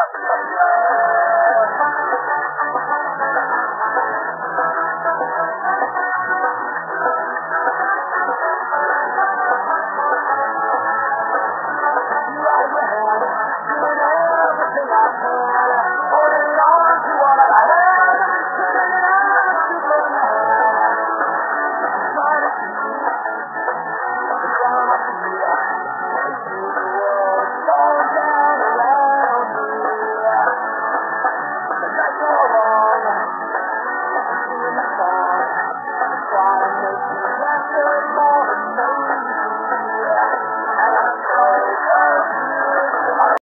up. Oh,